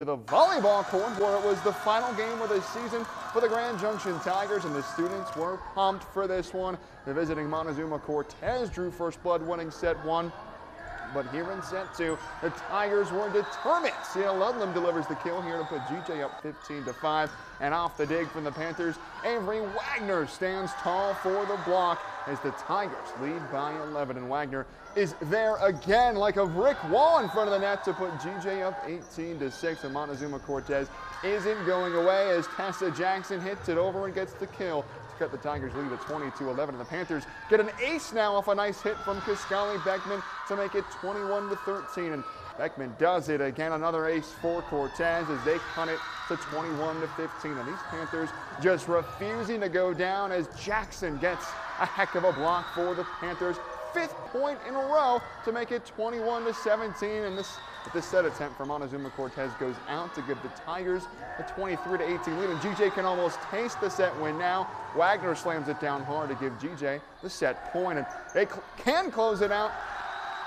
to the volleyball court where it was the final game of the season for the Grand Junction Tigers and the students were pumped for this one. The visiting Montezuma Cortez drew first blood winning set one. But here in set two, the Tigers were determined. Sienna Ludlam delivers the kill here to put GJ up 15 to 5. And off the dig from the Panthers, Avery Wagner stands tall for the block as the Tigers lead by 11. And Wagner is there again like a brick wall in front of the net to put GJ up 18 to 6. And Montezuma Cortez isn't going away as Tessa Jackson hits it over and gets the kill cut the Tigers lead at 22-11. And the Panthers get an ace now off a nice hit from Kiskali Beckman to make it 21-13. And Beckman does it again. Another ace for Cortez as they cut it to 21 to 15. And these Panthers just refusing to go down as Jackson gets a heck of a block for the Panthers. Fifth point in a row to make it 21 to 17. And this this set attempt for Montezuma Cortez goes out to give the Tigers a 23 to 18 lead. And GJ can almost taste the set win now. Wagner slams it down hard to give GJ the set point. And they can close it out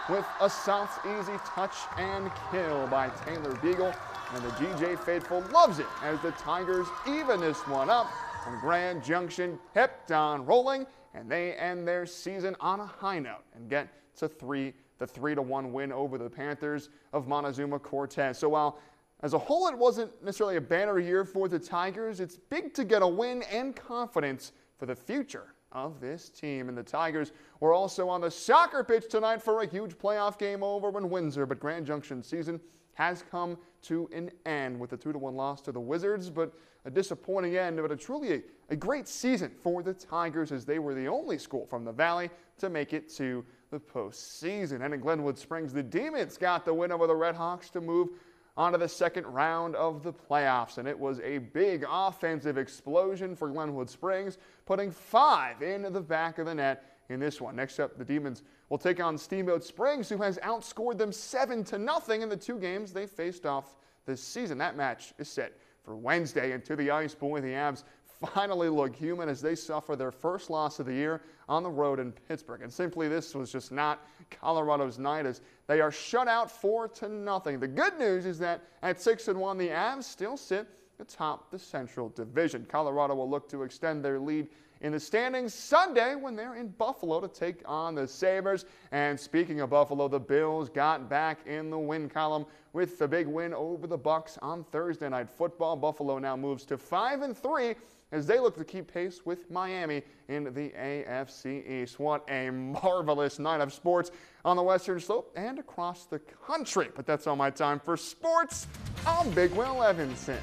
with a soft, easy touch and kill by Taylor Beagle. And the GJ faithful loves it as the Tigers even this one up. And Grand Junction kept on rolling, and they end their season on a high note and get to three, the three to one win over the Panthers of Montezuma Cortez. So while as a whole it wasn't necessarily a banner year for the Tigers, it's big to get a win and confidence for the future of this team. And the Tigers were also on the soccer pitch tonight for a huge playoff game over in Windsor. But Grand Junction season has come to an end with a 2-1 loss to the Wizards, but a disappointing end, but a truly a, a great season for the Tigers as they were the only school from the Valley to make it to the postseason. And in Glenwood Springs, the Demons got the win over the Redhawks to move onto the second round of the playoffs. And it was a big offensive explosion for Glenwood Springs, putting five in the back of the net in this one. Next up, the Demons will take on Steamboat Springs, who has outscored them 7 to nothing in the two games they faced off this season. That match is set for Wednesday. And to the ice, boy, the Avs finally look human as they suffer their first loss of the year on the road in Pittsburgh. And simply, this was just not Colorado's night as they are shut out four to nothing. The good news is that at six and one, the Avs still sit atop the Central Division. Colorado will look to extend their lead in the standings Sunday when they're in Buffalo to take on the Sabres. And speaking of Buffalo, the Bills got back in the win column with the big win over the Bucs on Thursday night football. Buffalo now moves to 5 and 3 as they look to keep pace with Miami in the AFC East. What a marvelous night of sports on the Western Slope and across the country. But that's all my time for sports. I'm Big Will Evanson.